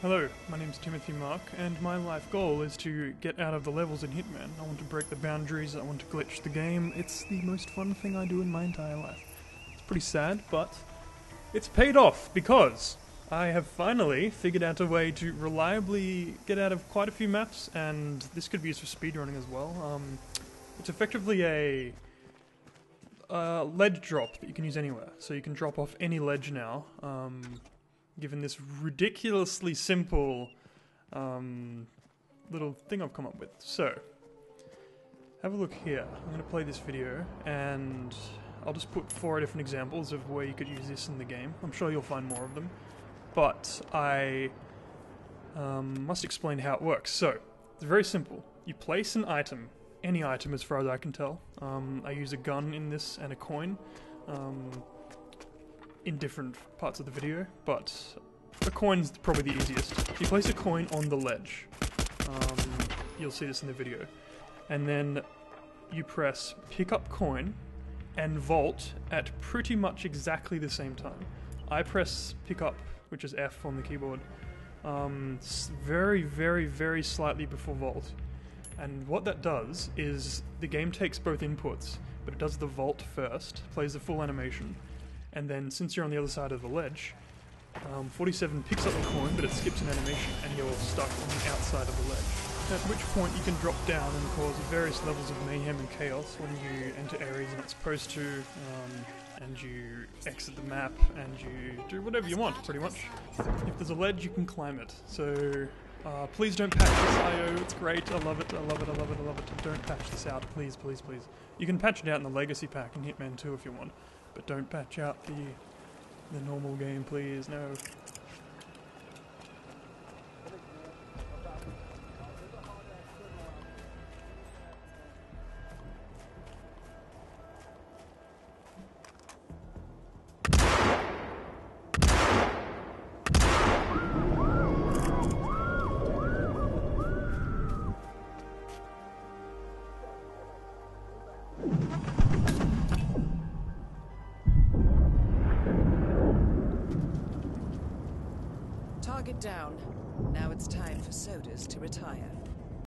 Hello, my name's Timothy Mark, and my life goal is to get out of the levels in Hitman. I want to break the boundaries, I want to glitch the game. It's the most fun thing I do in my entire life. It's pretty sad, but it's paid off because I have finally figured out a way to reliably get out of quite a few maps, and this could be used for speedrunning as well. Um, it's effectively a uh, ledge drop that you can use anywhere. So you can drop off any ledge now. Um, given this ridiculously simple um, little thing I've come up with. So, have a look here. I'm going to play this video and I'll just put four different examples of where you could use this in the game. I'm sure you'll find more of them. But I um, must explain how it works. So, it's very simple. You place an item, any item as far as I can tell. Um, I use a gun in this and a coin. Um, in different parts of the video, but a coin's probably the easiest. You place a coin on the ledge. Um, you'll see this in the video. And then you press pick up coin and vault at pretty much exactly the same time. I press pick up, which is F on the keyboard, um, very, very, very slightly before vault. And what that does is the game takes both inputs, but it does the vault first, plays the full animation, and then since you're on the other side of the ledge, um, 47 picks up the coin, but it skips an animation, and you're stuck on the outside of the ledge. At which point you can drop down and cause various levels of mayhem and chaos when you enter areas you're not supposed to, um, and you exit the map, and you do whatever you want, pretty much. If there's a ledge, you can climb it. So uh, please don't patch this IO, it's great, I love it, I love it, I love it, I love it. Don't patch this out, please, please, please. You can patch it out in the Legacy Pack in Hitman 2 if you want. But don't patch out the the normal game, please. No. Target down. Now it's time for sodas to retire.